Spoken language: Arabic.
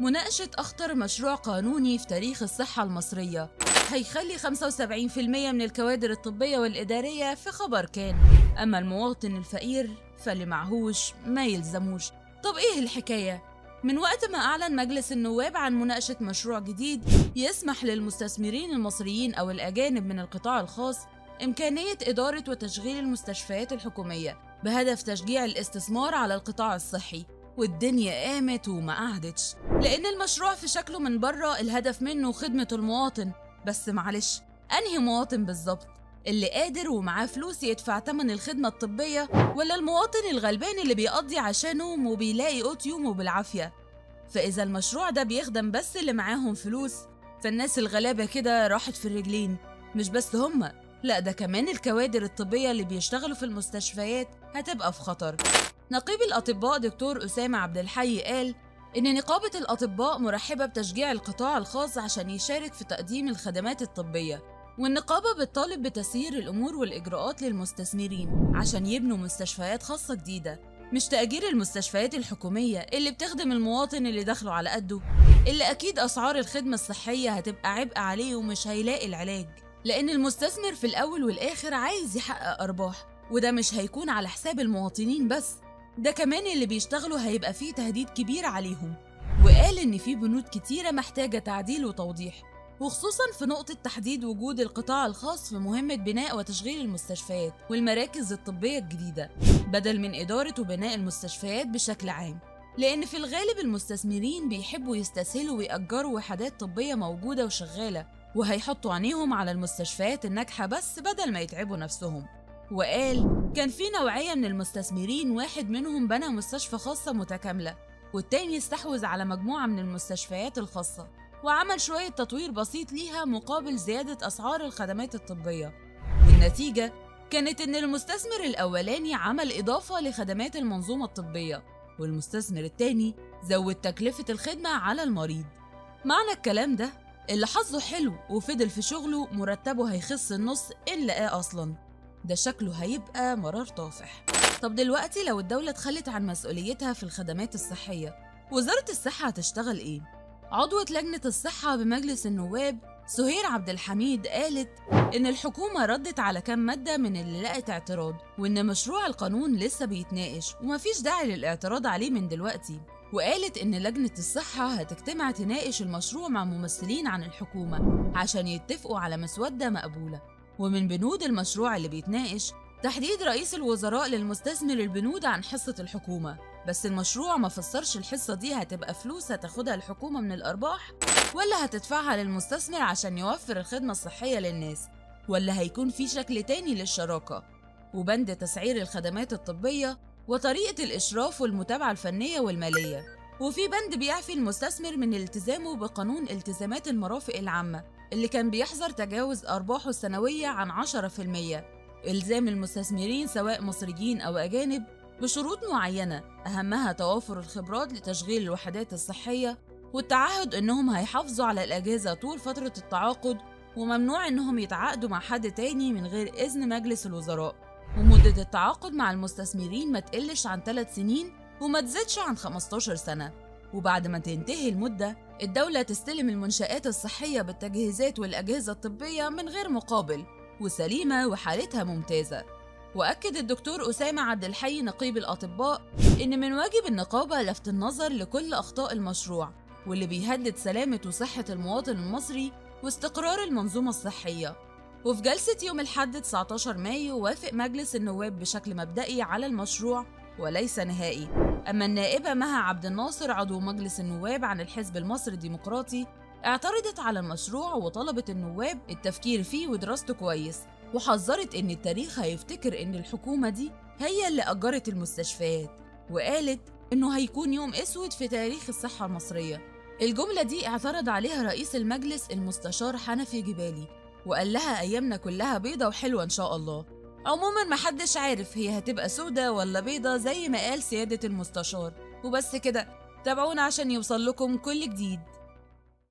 مناقشة أخطر مشروع قانوني في تاريخ الصحة المصرية. هيخلي 75% من الكوادر الطبية والإدارية في خبر كان. أما المواطن الفقير فاللي معهوش ما يلزموش. طب إيه الحكاية؟ من وقت ما أعلن مجلس النواب عن مناقشة مشروع جديد يسمح للمستثمرين المصريين أو الأجانب من القطاع الخاص إمكانية إدارة وتشغيل المستشفيات الحكومية بهدف تشجيع الاستثمار على القطاع الصحي. والدنيا قامت وما قعدتش. لأن المشروع في شكله من بره الهدف منه خدمة المواطن. بس معلش أنهي مواطن بالظبط؟ اللي قادر ومعاه فلوس يدفع تمن الخدمة الطبية ولا المواطن الغلبان اللي بيقضي عشانهم وبيلاقي قوت يومه بالعافية؟ فإذا المشروع ده بيخدم بس اللي معاهم فلوس فالناس الغلابة كده راحت في الرجلين. مش بس هما لا ده كمان الكوادر الطبية اللي بيشتغلوا في المستشفيات هتبقى في خطر. نقيب الأطباء دكتور أسامة عبد الحي قال إن نقابة الأطباء مرحبة بتشجيع القطاع الخاص عشان يشارك في تقديم الخدمات الطبية والنقابة بتطالب بتسيير الأمور والإجراءات للمستثمرين عشان يبنوا مستشفيات خاصة جديدة مش تأجير المستشفيات الحكومية اللي بتخدم المواطن اللي دخله على قده اللي أكيد أسعار الخدمة الصحية هتبقى عبء عليه ومش هيلاقي العلاج لأن المستثمر في الأول والآخر عايز يحقق أرباح وده مش هيكون على حساب المواطنين بس ده كمان اللي بيشتغلوا هيبقى فيه تهديد كبير عليهم. وقال إن في بنود كتيرة محتاجة تعديل وتوضيح وخصوصا في نقطة تحديد وجود القطاع الخاص في مهمة بناء وتشغيل المستشفيات والمراكز الطبية الجديدة بدل من إدارة وبناء المستشفيات بشكل عام. لأن في الغالب المستثمرين بيحبوا يستسهلوا ويأجروا وحدات طبية موجودة وشغالة وهيحطوا عينيهم على المستشفيات الناجحة بس بدل ما يتعبوا نفسهم. وقال كان في نوعية من المستثمرين واحد منهم بنى مستشفى خاصة متكاملة والتاني استحوذ على مجموعة من المستشفيات الخاصة وعمل شوية تطوير بسيط ليها مقابل زيادة أسعار الخدمات الطبية. والنتيجة كانت إن المستثمر الأولاني عمل إضافة لخدمات المنظومة الطبية والمستثمر التاني زود تكلفة الخدمة على المريض. معنى الكلام ده اللي حظه حلو وفضل في شغله مرتبه هيخس النص إن لقاه أصلا؟ ده شكله هيبقى مرار طافح طب دلوقتي لو الدولة اتخلت عن مسؤوليتها في الخدمات الصحية وزارة الصحة هتشتغل إيه؟ عضوة لجنة الصحة بمجلس النواب سهير عبد الحميد قالت إن الحكومة ردت على كام مادة من اللي لقت اعتراض وإن مشروع القانون لسه بيتناقش ومفيش داعي للاعتراض عليه من دلوقتي. وقالت إن لجنة الصحة هتجتمع تناقش المشروع مع ممثلين عن الحكومة عشان يتفقوا على مسودة مقبولة. ومن بنود المشروع اللي بيتناقش تحديد رئيس الوزراء للمستثمر البنود عن حصة الحكومة. بس المشروع ما فسرش الحصة دي هتبقى فلوس هتاخدها الحكومة من الأرباح ولا هتدفعها للمستثمر عشان يوفر الخدمة الصحية للناس؟ ولا هيكون في شكل تاني للشراكة؟ وبند تسعير الخدمات الطبية وطريقة الإشراف والمتابعة الفنية والمالية. وفي بند بيعفي المستثمر من التزامه بقانون التزامات المرافق العامة اللي كان بيحظر تجاوز أرباحه السنوية عن 10% إلزام المستثمرين سواء مصريين أو أجانب بشروط معينة أهمها توافر الخبرات لتشغيل الوحدات الصحية والتعهد إنهم هيحافظوا على الأجهزة طول فترة التعاقد وممنوع إنهم يتعاقدوا مع حد تاني من غير إذن مجلس الوزراء. ومدة التعاقد مع المستثمرين ما تقلش عن 3 سنين وما تزيدش عن 15 سنة. وبعد ما تنتهي المدة الدولة تستلم المنشآت الصحية بالتجهيزات والأجهزة الطبية من غير مقابل وسليمة وحالتها ممتازة. وأكد الدكتور أسامة عبد الحي نقيب الأطباء إن من واجب النقابة لفت النظر لكل أخطاء المشروع واللي بيهدد سلامة وصحة المواطن المصري واستقرار المنظومة الصحية. وفي جلسة يوم الحد 19 مايو وافق مجلس النواب بشكل مبدئي على المشروع وليس نهائي. أما النائبة مها عبد الناصر عضو مجلس النواب عن الحزب المصري الديمقراطي اعترضت على المشروع وطلبت النواب التفكير فيه ودراسته كويس وحذرت إن التاريخ هيفتكر إن الحكومة دي هي اللي أجرت المستشفيات وقالت إنه هيكون يوم أسود في تاريخ الصحة المصرية. الجملة دي اعترض عليها رئيس المجلس المستشار حنفي جبالي وقال لها أيامنا كلها بيضة وحلوة إن شاء الله. عموما محدش عارف هي هتبقى سودة ولا بيضة زي ما قال سيادة المستشار. وبس كده تابعونا عشان يوصل لكم كل جديد.